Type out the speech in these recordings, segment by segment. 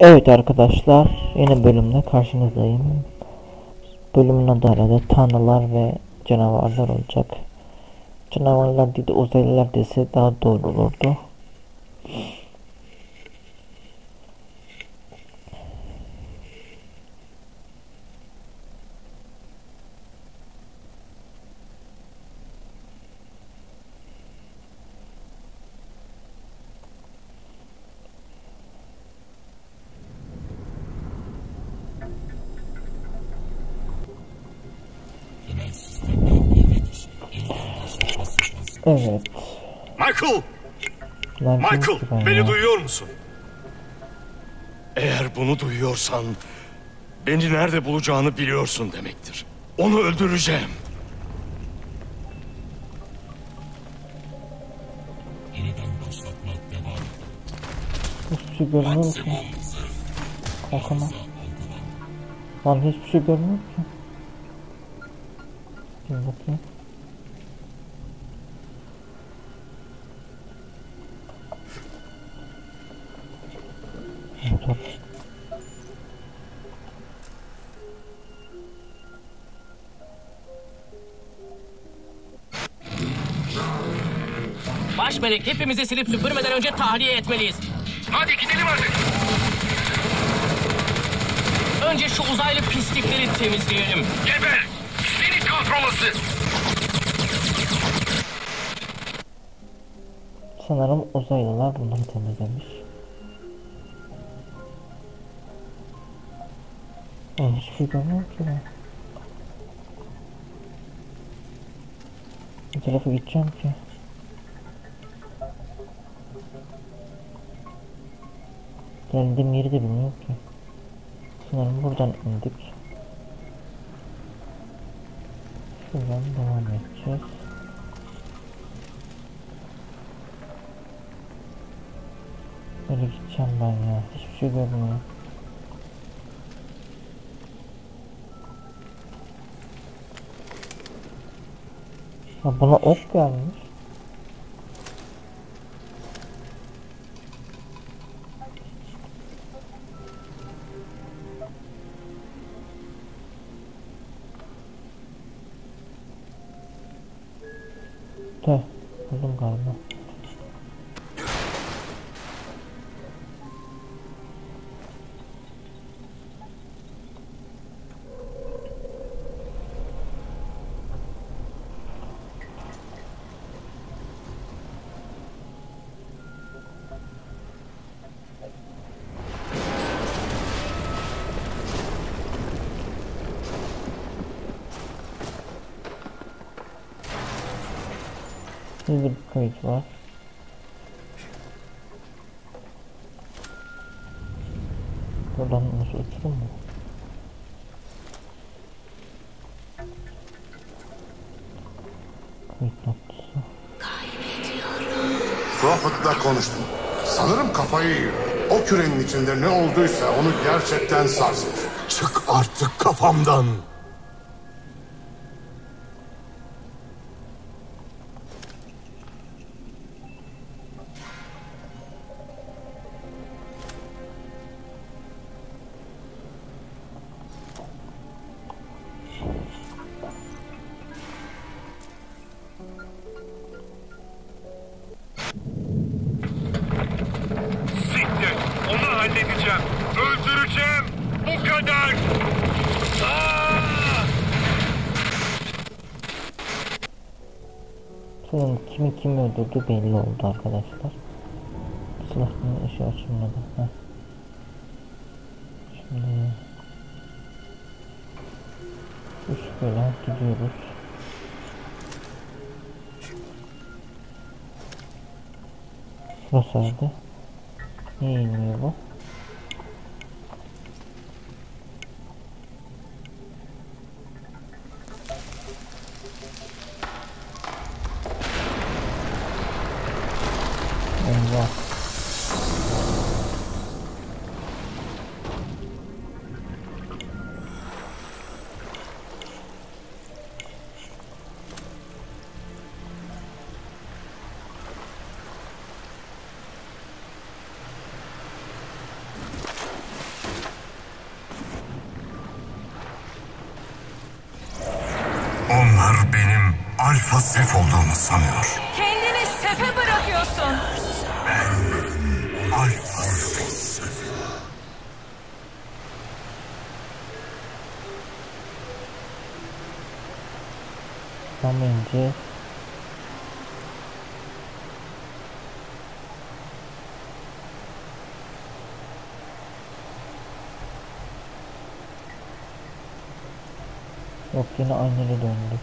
Evet arkadaşlar yeni bölümde karşınızdayım. Bölümün adı herhalde tanrılar ve canavarlar olacak. Canavarlar değil de uzaylılar dese daha doğru olurdu. Evet. Michael! Nerede Michael! ben Beni ya? duyuyor musun? Eğer bunu duyuyorsan... Beni nerede bulacağını biliyorsun demektir. Onu öldüreceğim. Hiçbir şey görmüyorum ki. Kalkama. Lan hiçbir şey görmüyorum ki. Bir bakayım. Baş melek hepimizi silip süpürmeden önce tahliye etmeliyiz. Hadi gidelim artık. Önce şu uzaylı pislikleri temizleyelim. Geber. Seni kontrolası. Sanırım uzaylılar bunları temizlemiş. Ben hiçbir şey görmüyorum ki ben. Bir tarafa gideceğim ki. Geldiğim yeri de bilmiyorum ki. Sanırım buradan indik. Şuradan devam edeceğiz. Nereye gideceğim ben ya? Hiçbir şey görmüyorum. Ha buna ok gelmiş. De, buldum galiba. İçinde ne olduysa onu gerçekten sarsmış. Çık artık kafamdan. Oldu arkadaşlar. Silahın ışığı açılmadı. Heh. Şimdi üst böyle gidiyoruz. Burası nerede? Niye inmiyor bu? Tutamayınca Yok yine aynı yere döndü.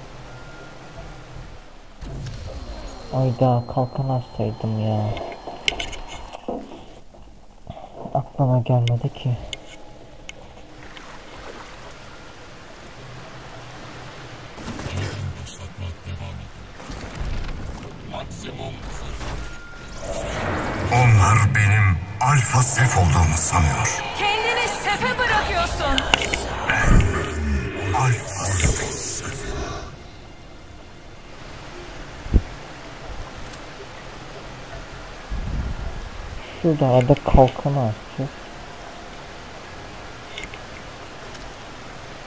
Ayda kalkan açsaydım ya. Aklıma gelmedi ki. Olduğumu sanıyor. Kendini sefe bırakıyorsun. Alfa sef. Şurada arada kalkanı açacağız.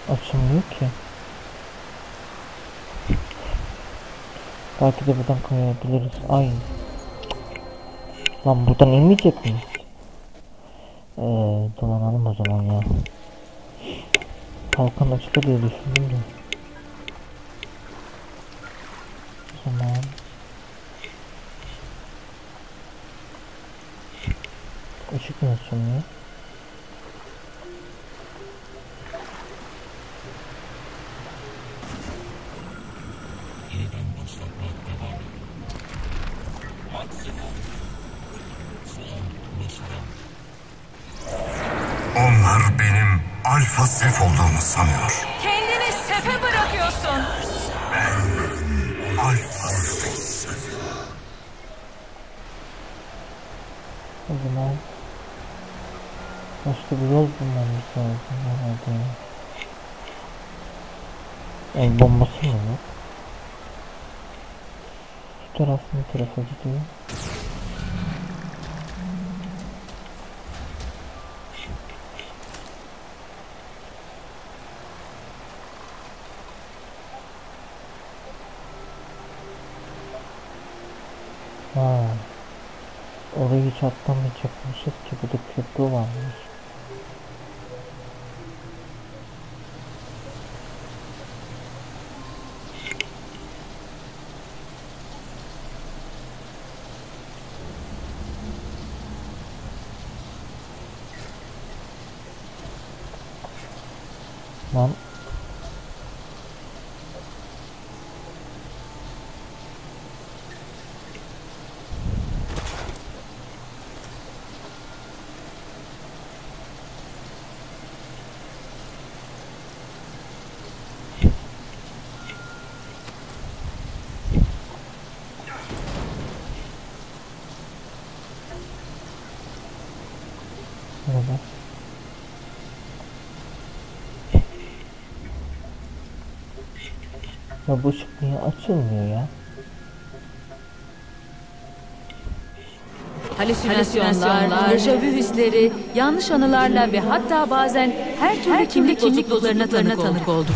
Açılmıyor ki. Belki de buradan koyabiliriz. Ay. Lan buradan inmeyecek miyiz? Kalkan açılır diye düşündüm de. Zaman başka bir yol bulmamız lazım herhalde. El bombası mı yok? Şu taraf tarafa gidiyor? Ha. Orayı hiç atlamayacakmışız ki burada köprü varmış. Lan Merhaba. Ya bu niye açılmıyor ya? halüsinasyonlar, dejavü hisleri, yanlış anılarla ve hatta bazen her türlü kimlik bozukluklarına tanık, tanık olduk.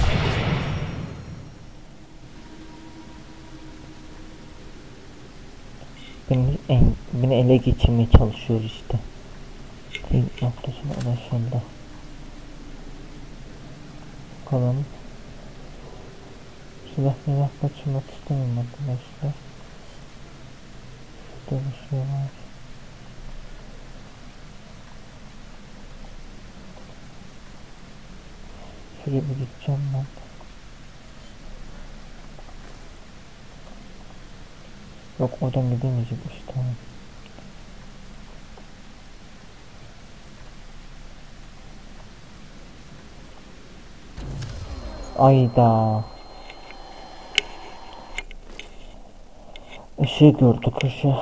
Beni, en, beni ele geçirmeye çalışıyor işte. Kıyım noktasına ulaşıldı. Bakalım. Silah milah kaçırmak istemiyorum arkadaşlar. Şurada bir şey var. Şuraya bir gideceğim ben. Yok oradan gidemeyecekmiş tamam. Ayda. Işığı gördük ışığı.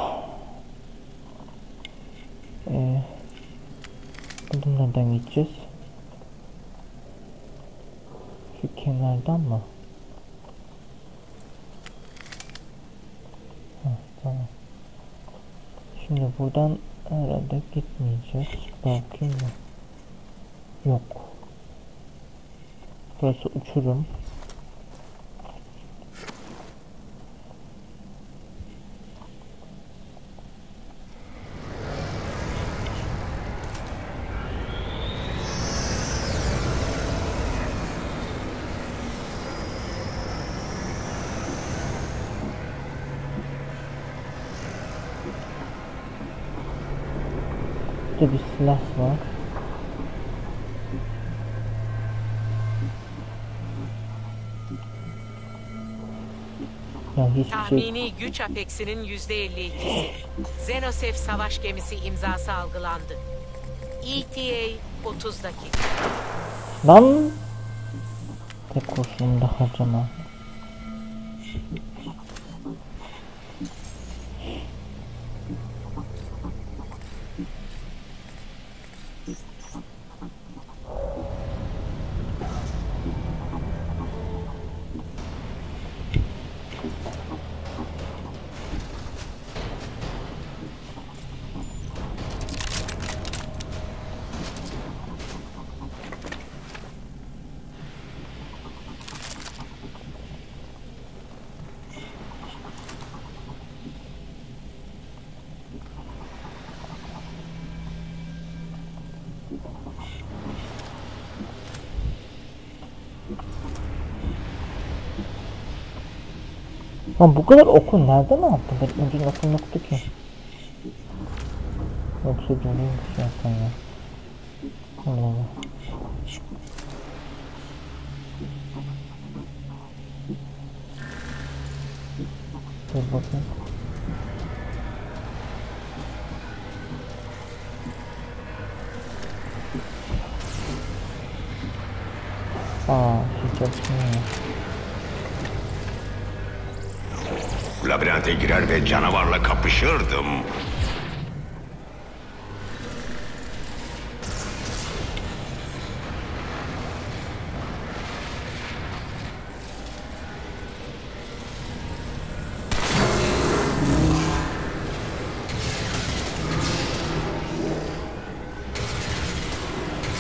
Ee, buradan nereden gideceğiz? Şu kenardan mı? Heh, tamam. Şimdi buradan herhalde gitmeyeceğiz. Bakayım mı? Yok. Burası uçurum. Üstte bir silah var. Ya hiçbir şey Tahmini güç apeksinin %52'si. Xenosef savaş gemisi imzası algılandı. ETA 30 dakika. Lan! Tek kurşunumu da harcama. Lan bu kadar oku nereden aldın? Ben önceden okul yoktu ki. Yoksa doluymuş zaten ya. Allah Allah. Dur bakayım. Labirente girer ve canavarla kapışırdım.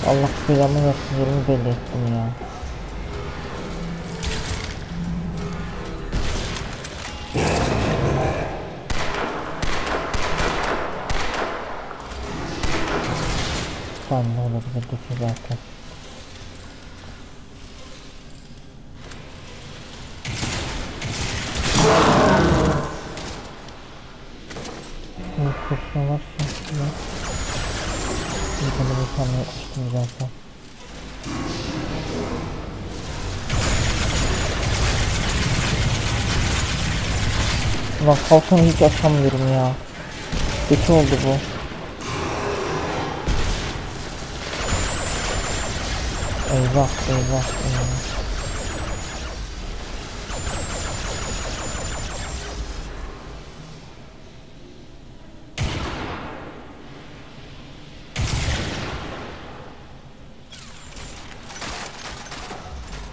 Allah belamı versin yerimi belli ettim ya. Ki zaten. Kurşun var şimdi. Tane bir tane yapmıştım zaten. Ulan kalkanı hiç açamıyorum ya. Kötü oldu bu. 哎哇哎哇哎哇！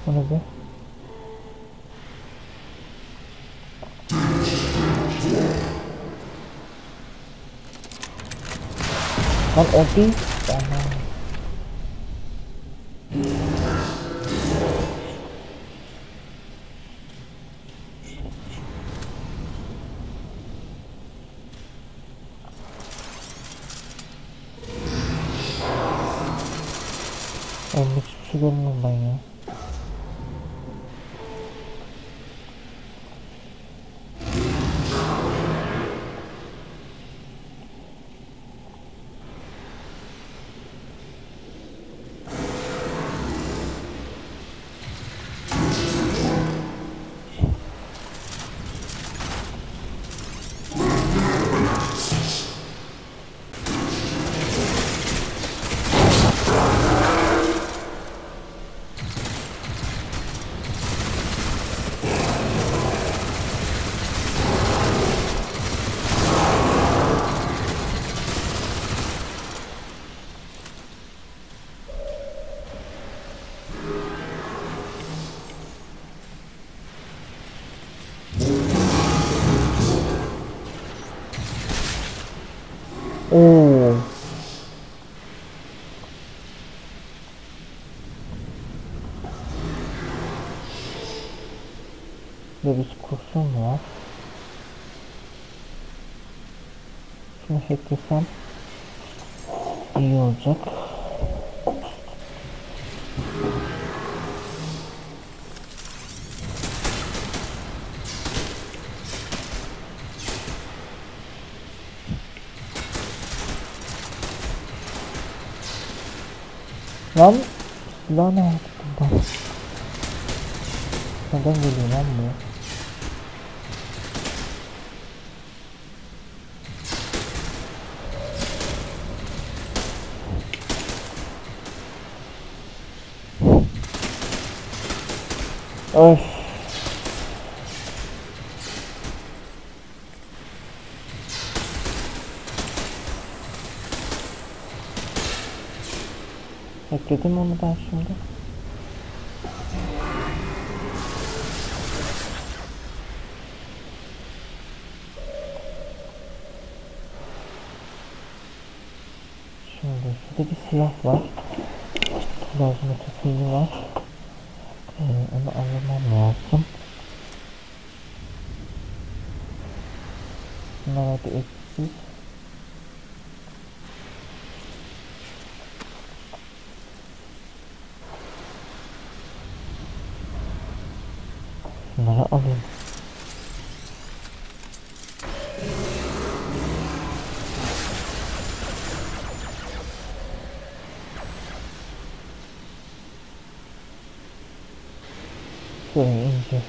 我那边。好，我滴。Şunu hacklesem iyi olacak. Lan yaptı buradan? Neden geliyor lan bu? Öf. Ekledim onu ben şimdi. Şimdi şurada bir silah var. Lazım tüfeği var. Ee, onu almam lazım. Bunlar hadi. Bunları alayım. Şuraya ineceğiz.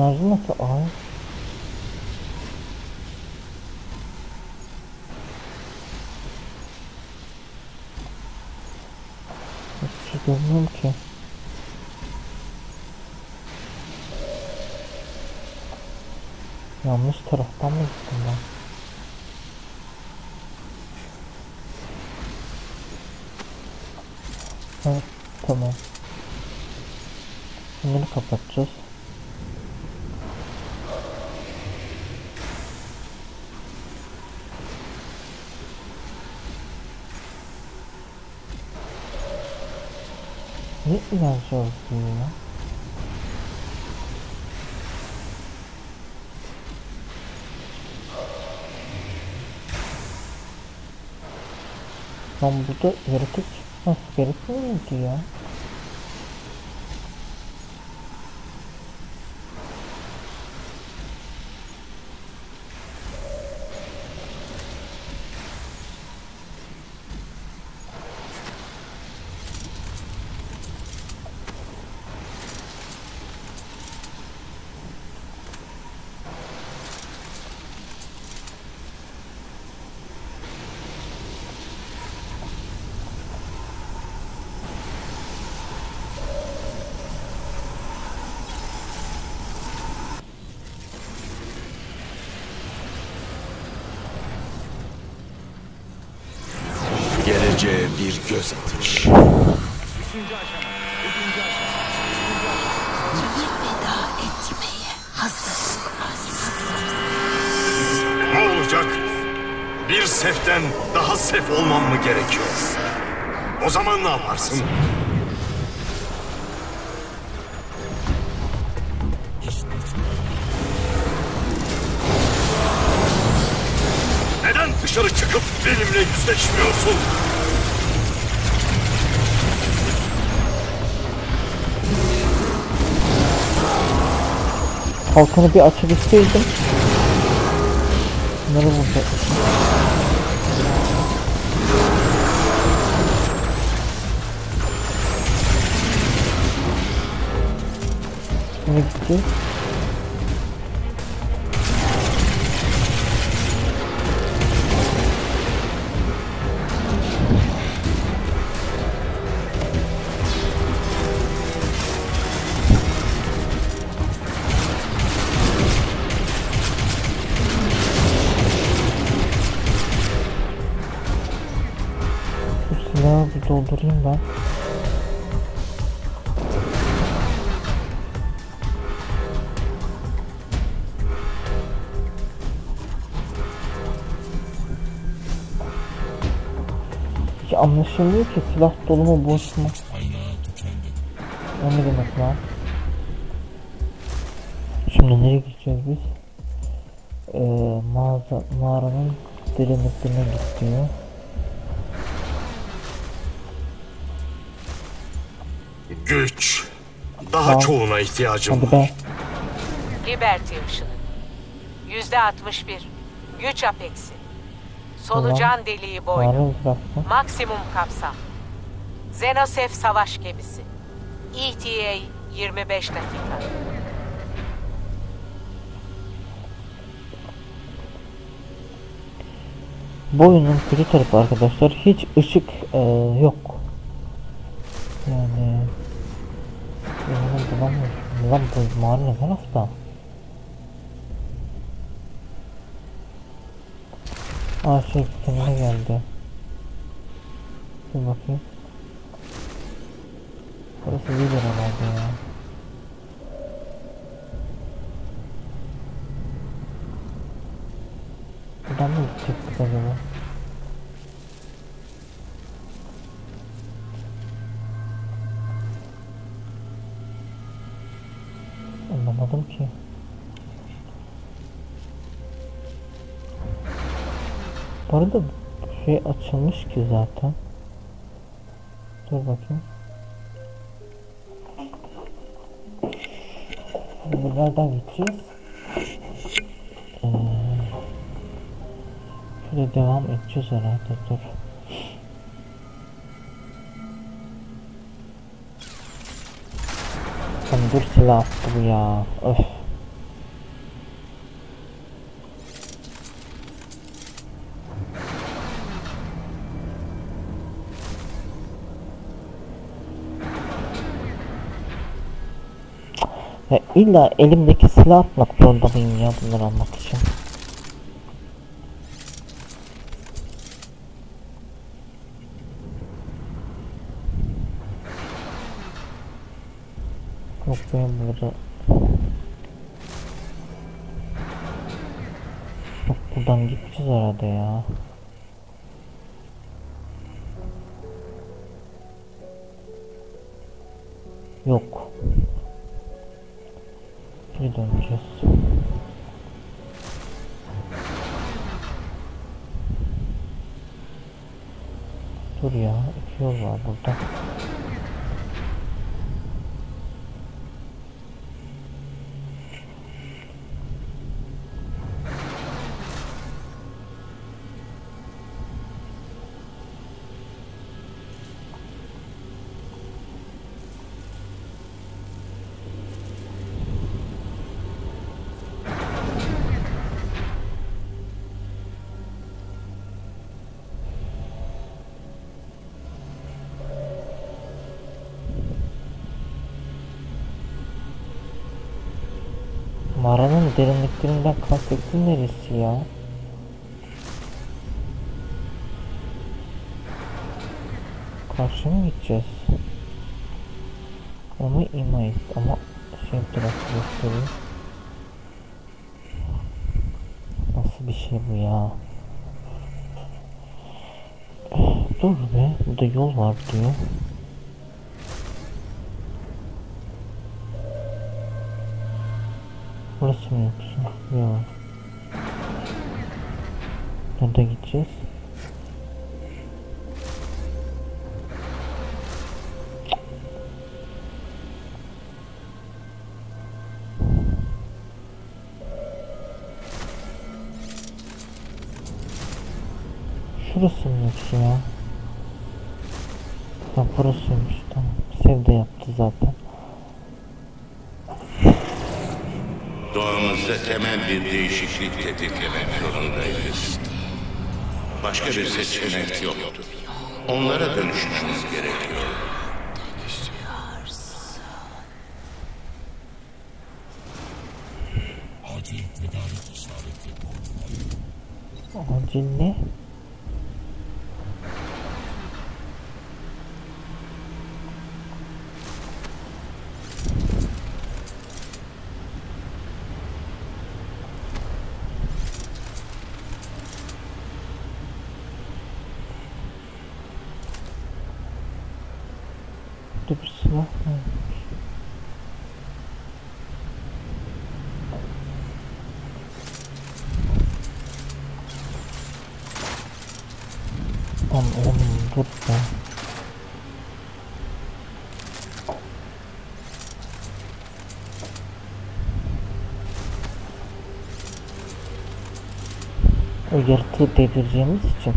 Enerji nasıl? Ay. Hiçbir şey ki. Yanlış taraftan mı gittim ben? Evet, tamam. Bunları kapatacağız. Ne enerji olsun ya? Lan burada yaratık çıkması gerekmiyor muydu ya? Kalkanı bir açabilseydim. Bunları vuracak. Ne gitti? Doldurayım ben. Hiç anlaşılmıyor ki silah dolu mu boş mu? O ne demek lan? Şimdi nereye gideceğiz biz? e, mağaza, mağaranın derinliklerine git Güç. Daha Tamam. çoğuna ihtiyacım Hadi var. be. Liberty ışını. Yüzde 61. Güç apeksi. Solucan deliği bıraktım. Maksimum kapsam. Xenosef savaş gemisi. ETA 25 dakika. Bu oyunun kötü tarafı arkadaşlar hiç ışık e, yok. Yani bulamıyorum. Lan bu mağara ne tarafta? Aa şey kendine geldi. Bir bakayım. Burası değil herhalde ya. Buradan mı gidecektik acaba? Anlamadım ki. Bu arada şey açılmış ki zaten. Dur bakayım. Şimdi nereden gideceğiz? Ee, şöyle devam edeceğiz herhalde dur. Dur silah attı bu ya. Öf. Ya illa elimdeki silah atmak zorunda mıyım ya bunları almak için? Benim burada. Yok buradan gideceğiz herhalde ya. Yok. Geri döneceğiz. Dur ya iki yol var burada Karşı mı gideceğiz? Onu ima et ama şey tarafı gösteriyor. Nasıl bir şey bu ya? Dur be, burada yol var diyor. Burası mı yoksa? Yok. Nerede gideceğiz? Başka bir seçenek yoktur. Onlara dönüşmemiz gerekiyor. Acil ne? Burada bir silah var. Lan oğlum dur be. Devireceğimiz için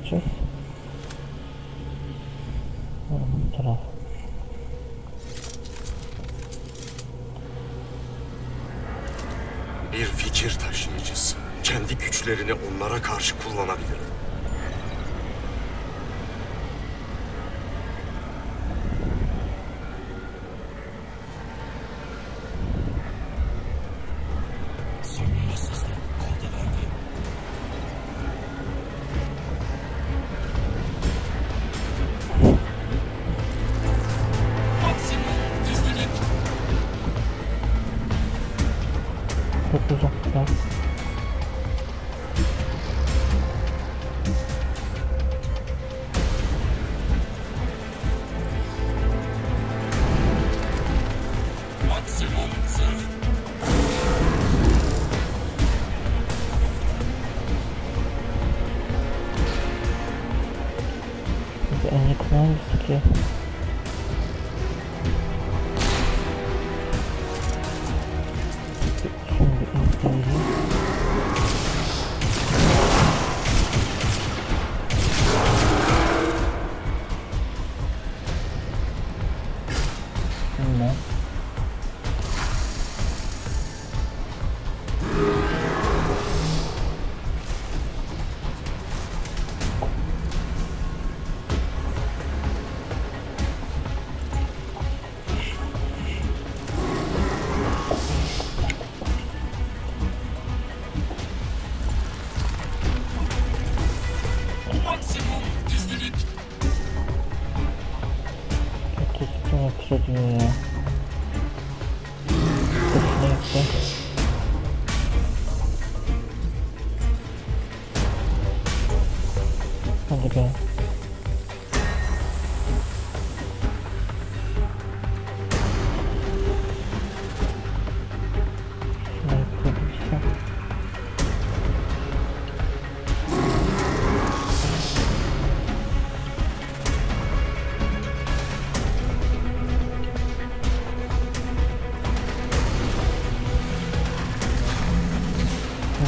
gideceğiz. Oğlum bu taraf. Bir fikir taşıyıcısı. Kendi güçlerini onlara karşı kullanabilir. Çok uzakta. Biz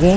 Ve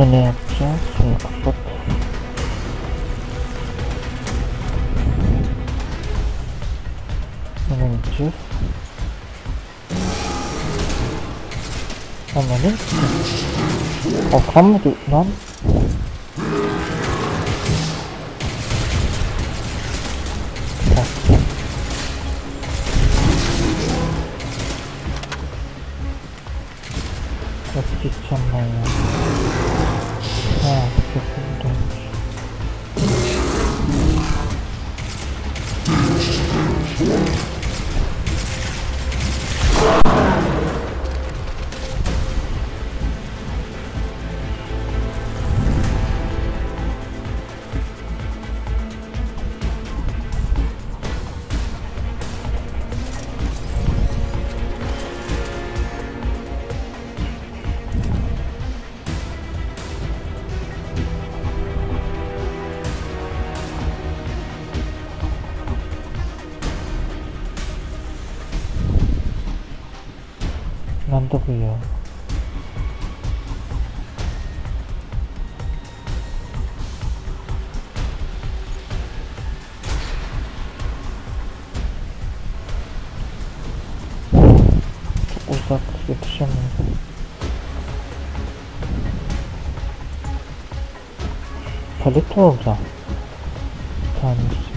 Minute, okay, kaputt. Moment, tschüss. Moment. Oh komm, du, Mann. Yetişemiyorum. Palet mi oldu? Bir tanesi.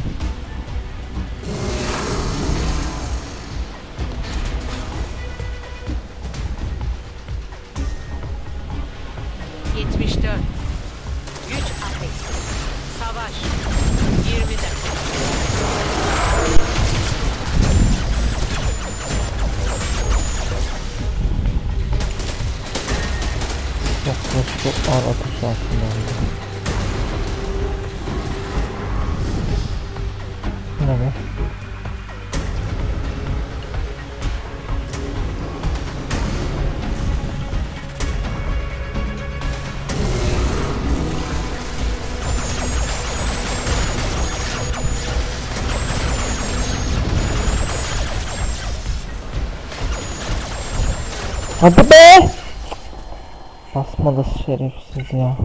Hadi be! Basmalı şerefsiz ya.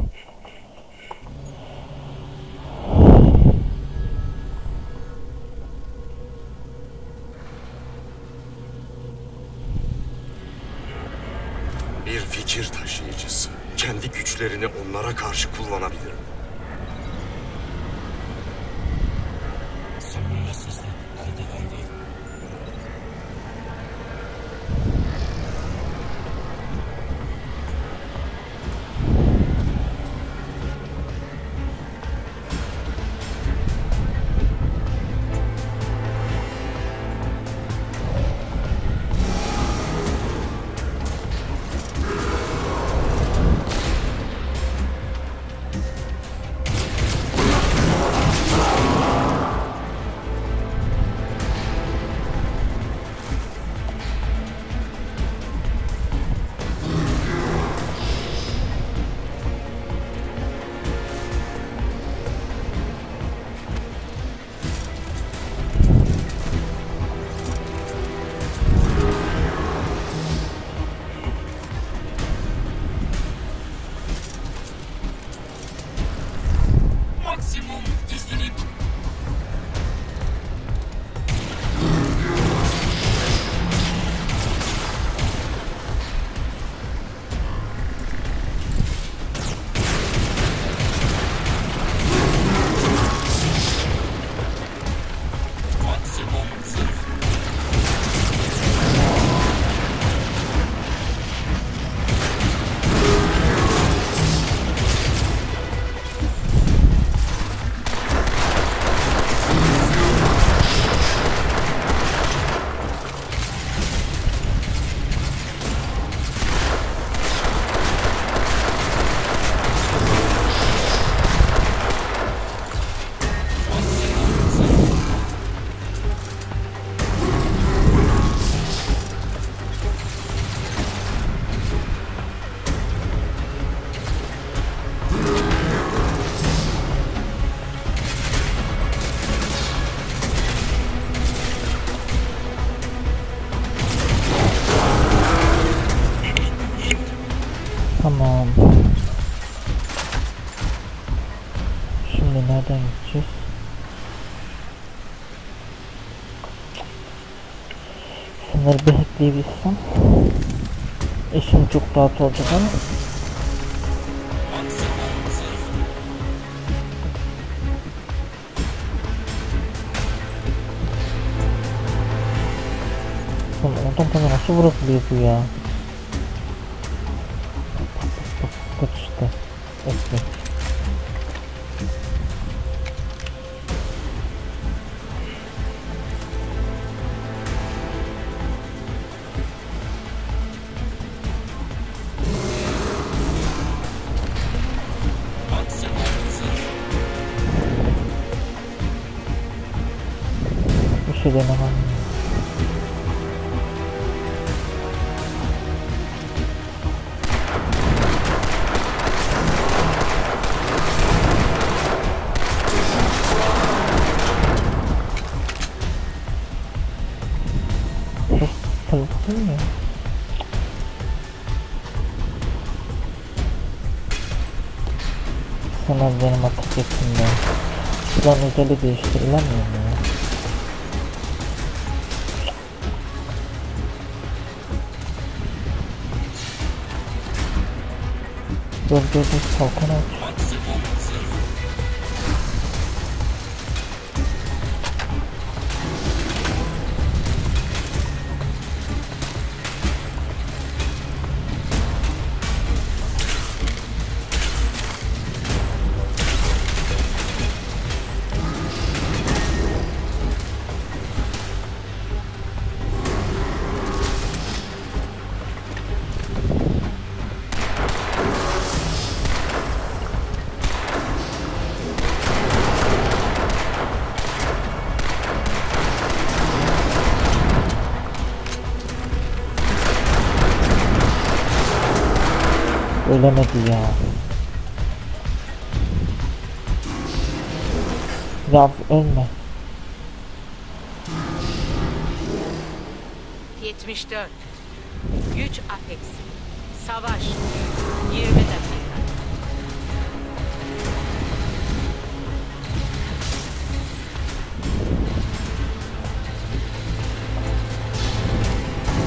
Tamam. Şimdi nereden gideceğiz? Sınır bir hackleyebilsem işim çok rahat olacak ama Oğlum oradan bana nasıl vurabiliyor bu ya? Değiştirilemiyor mu ya? Dur kalkan aç. Ölemedi ya. Ya ölme. 74. Güç apeksi. Savaş. 20 dakika.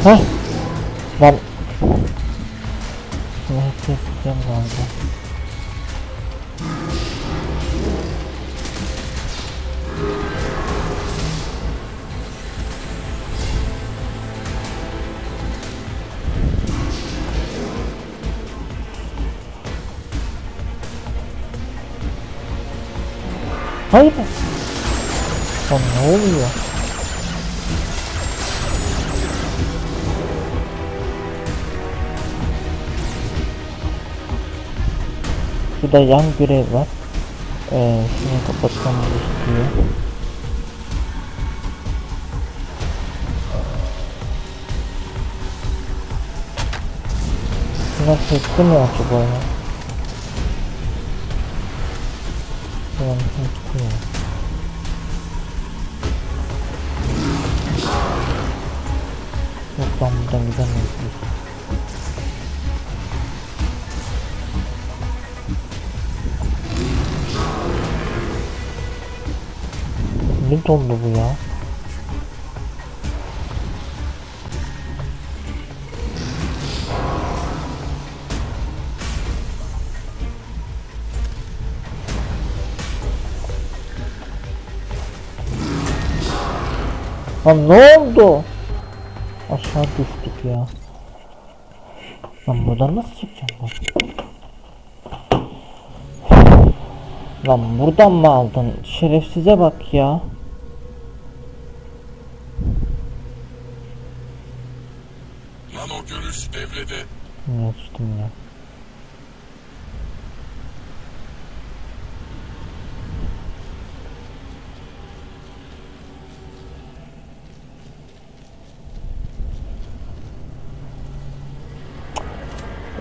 Heh. Ben... Burada yan görev var. Ee, şunu kapatmamız istiyor. Bunlar sesli mi acaba ya? Tamam, sesli ya. Yok lan buradan gidemeyiz Ne dondu bu ya? Lan ne oldu? Aşağı düştük ya. Lan buradan nasıl çıkacağım ben? Lan buradan mı aldın? Şerefsize bak ya. Lan o görüş düştüm ya.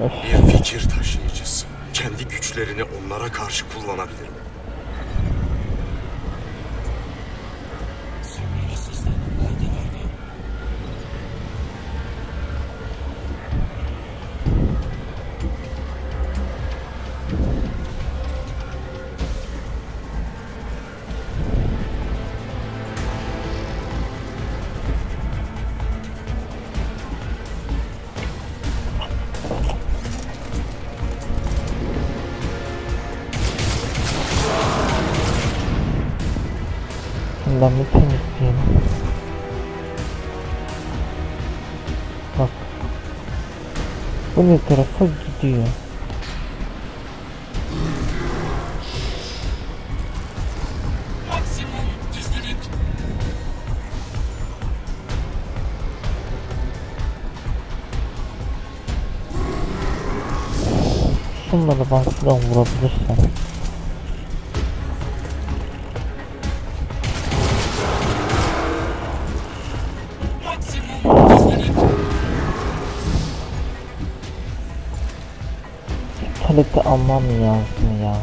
Bir fikir taşıyıcısı. Kendi güçlerini onlara karşı kullanabilir mi? Ben bir temizleyeyim. Bak. Bu ne tarafa gidiyor? Şunları baskıdan vurabilirsen. Almam lazım ya.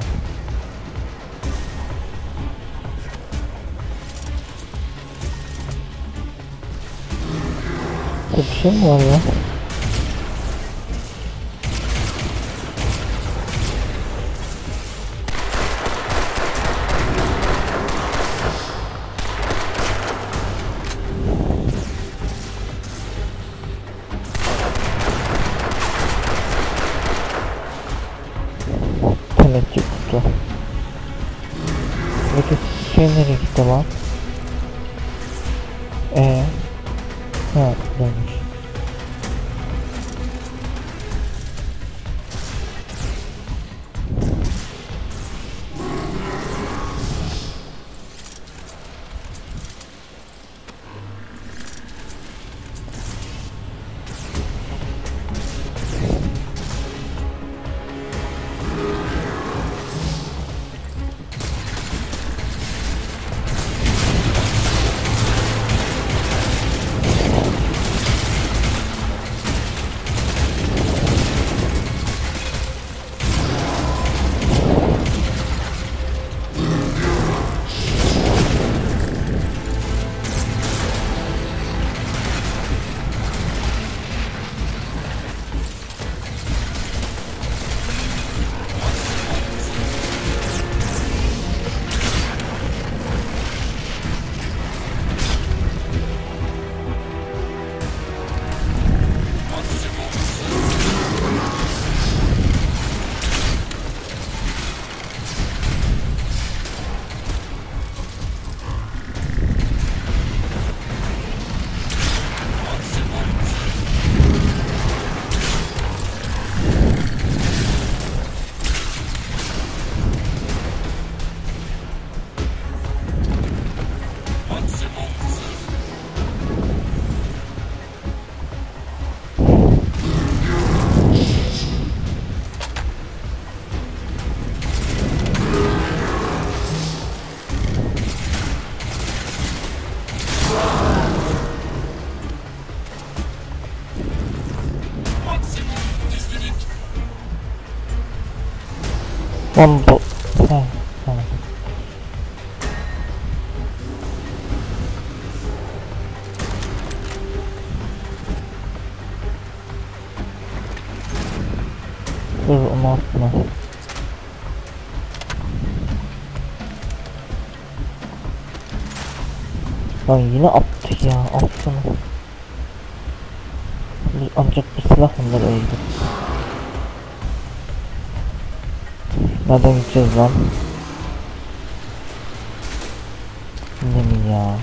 Bir şey mi var ya? Lan bu... Dur onu atma. Lan yine attı ya atsana. Ancak bir silah onları öldür. Nereden gideceğiz lan? Ne mi ya?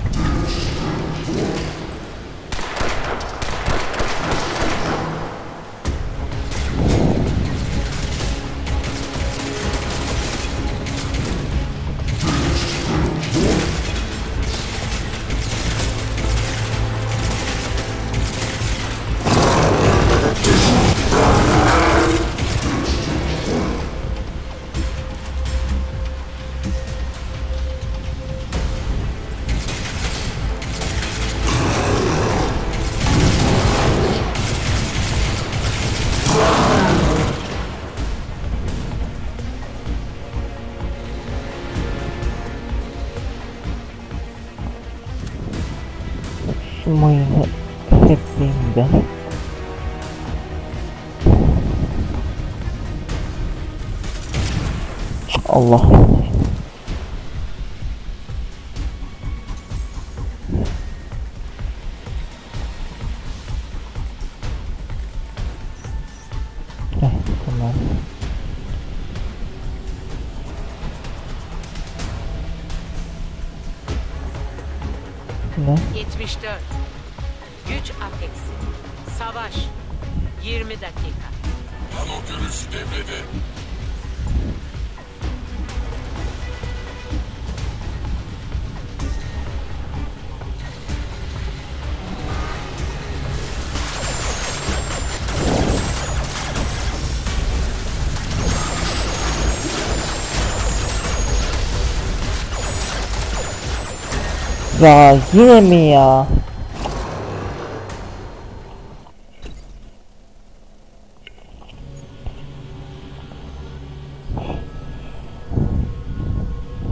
Ya yine mi ya?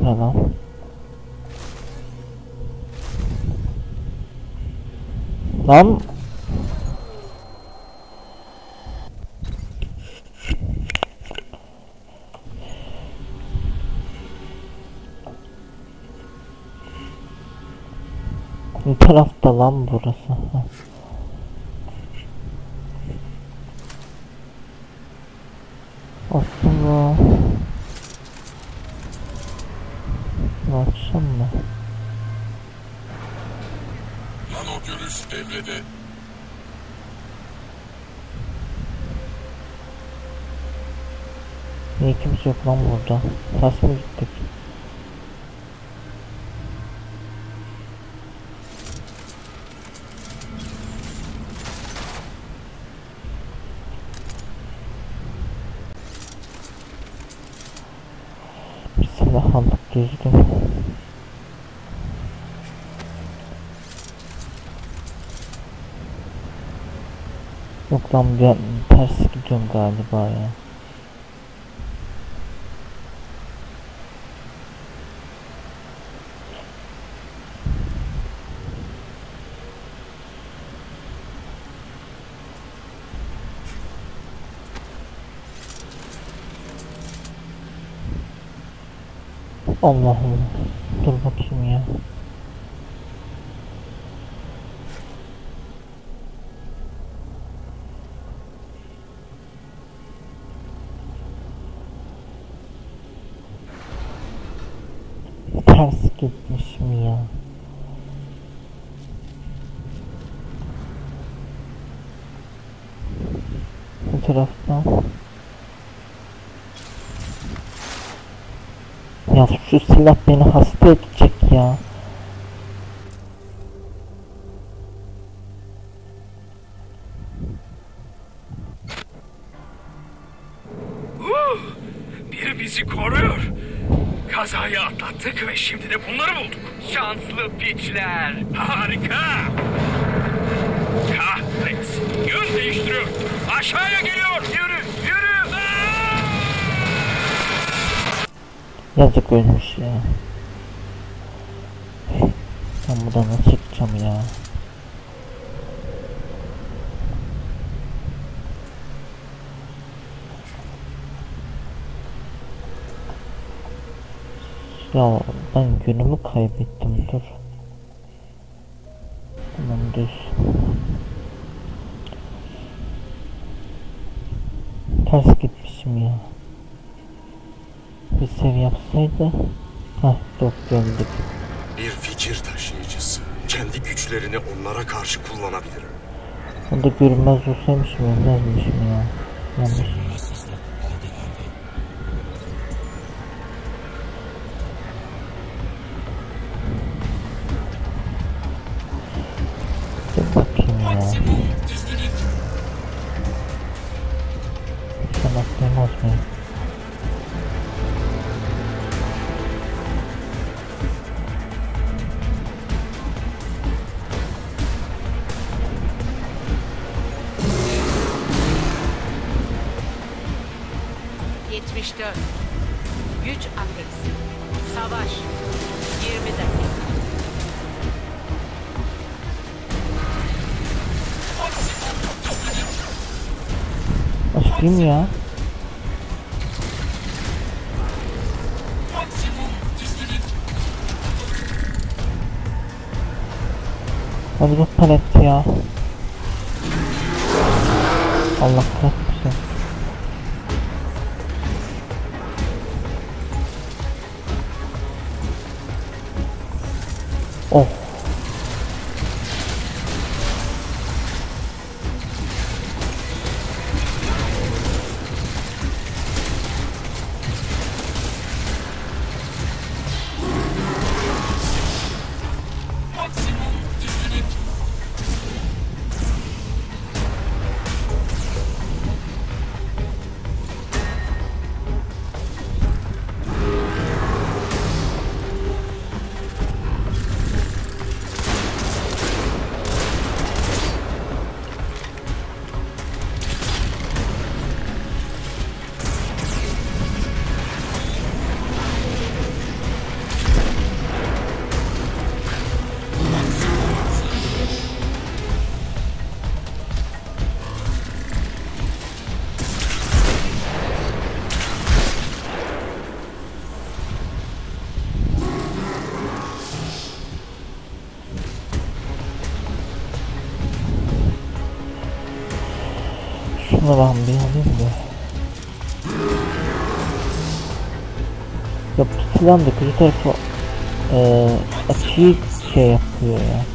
Ne lan? Tarafta lan burası? Aslında Ne açsam mı? Nano görüş devrede. Niye kimse yok lan burada? Ters mi gittik? Bir silah aldık düzgün. Lan ben ters gidiyorum galiba ya. Allah Allah. Dur bakayım ya. Ters gitmişim ya. Bu taraftan. Ya silah beni hasta edecek ya. Biri bizi koruyor. Kazayı atlattık ve şimdi de bunları bulduk. Şanslı piçler. Harika. Kahretsin. Yön değiştiriyor. Aşağıya geliyor. Yürü, yürü. Aa! Yazık ölmüş ya. Ben buradan nasıl çıkacağım ya? Ya ben günümü kaybettim dur. Tamam düz. Ters gitmişim ya. Bir sev yapsaydı. Hah yok geldik. Bir fikir taşıyıcısı. Kendi güçlerini onlara karşı kullanabilir. Onda görünmez olsaymışım ölmezmişim ya. Yanlış. Açayım ya. Ben bir alayım da. Ya bu silah da kötü tarafı eee açıyı şey yapıyor ya.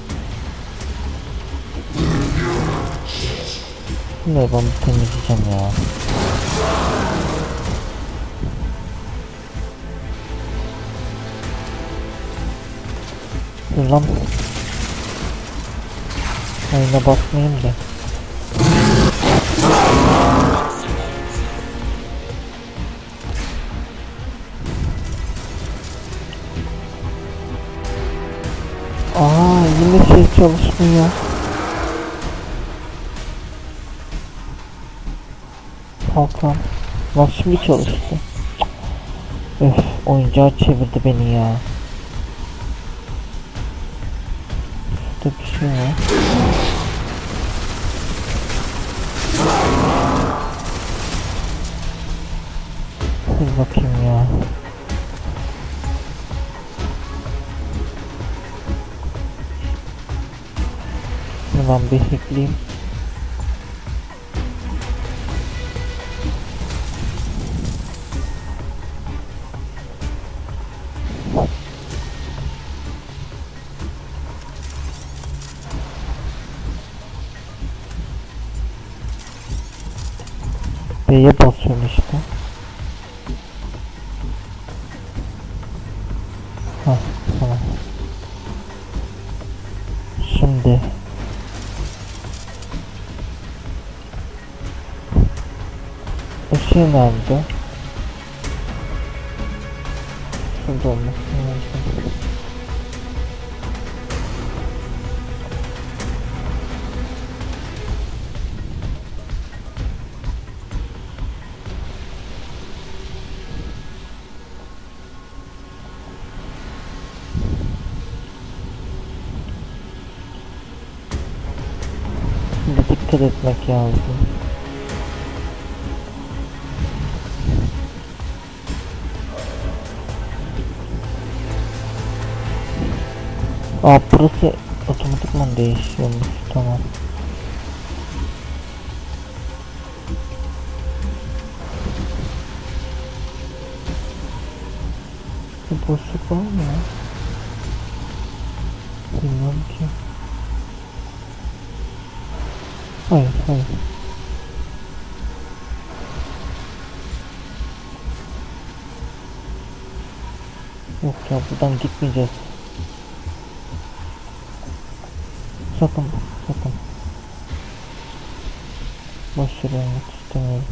Bunları ben bir temizleyeceğim ya. Dur lan. Oyuna basmayayım da. Çalışmıyor. Hakan. Lan şimdi çalıştı. Öf oyuncağı çevirdi beni ya. Şurada bir şey var. Ben bir hackleyeyim. B'ye basıyorum işte. Işığı nerede? Şurada olması dikkat etmek lazım. Aa burası otomatikman değişiyormuş tamam. Bir boşluk var mı ya? Bilmiyorum ki. Hayır hayır. Yok ya buradan gitmeyeceğiz. Sakın sakın. Boş yere istemiyorum.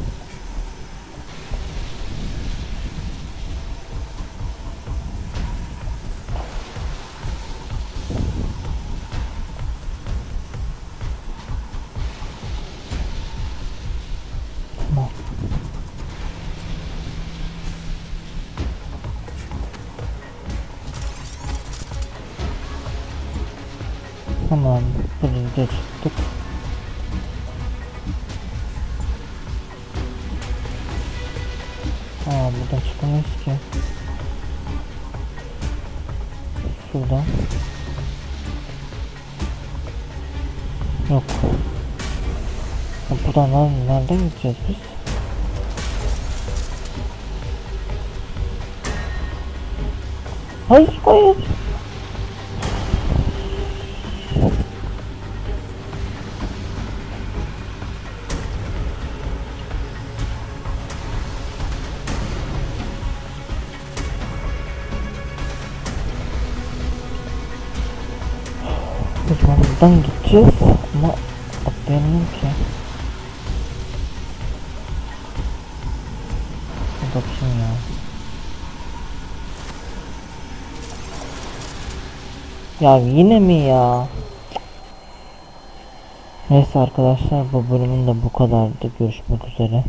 Nereden gideceğiz biz? Hayır, hayır. O zaman buradan gideceğiz ama Ya yine mi ya? Neyse arkadaşlar bu bölümün de bu kadardı. Görüşmek üzere.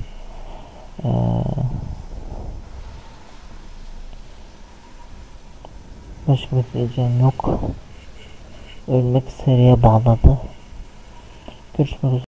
Ee, başka bir diyeceğim yok. Ölmek seriye bağladı. Görüşmek üzere.